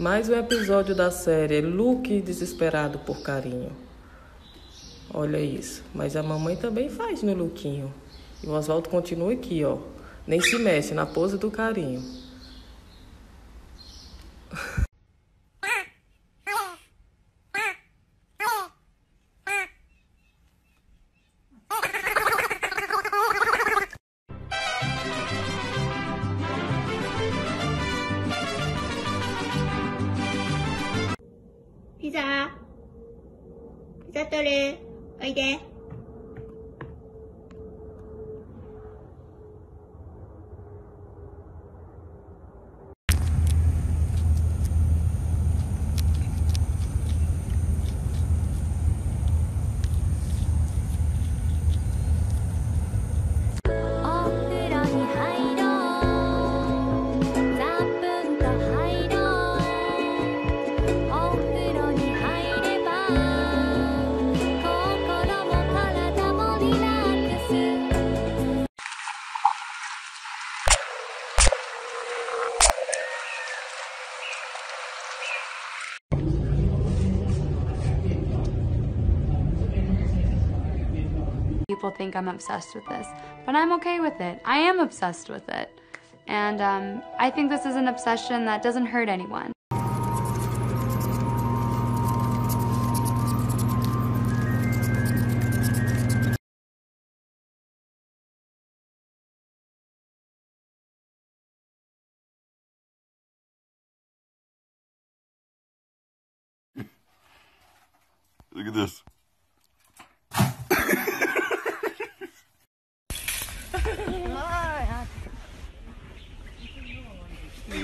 Mais um episódio da série Luke Desesperado por Carinho. Olha isso. Mas a mamãe também faz no Luquinho. E o Oswaldo continua aqui, ó. Nem se mexe na pose do carinho.ピザピザ取るおいで。 People think I'm obsessed with this, but I'm okay with it. I am obsessed with it. And um, I think this is an obsession that doesn't hurt anyone. Look at this.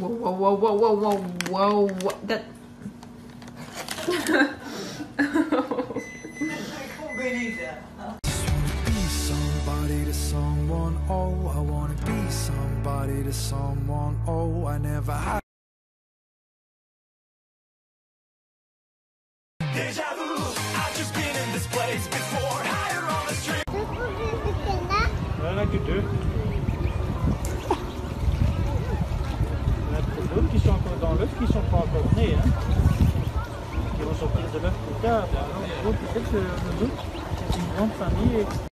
Whoa, whoa, whoa, whoa, whoa, whoa, whoa, whoa. That. be somebody to someone. Oh, I wanna be somebody to someone. Oh, I never had. Il y en a beaucoup qui sont encore dans l'œuf, qui sont pas encore nés, hein. Qui vont sortir de l'œuf plus tard. Donc, peut-être que le doute, c'est une grande famille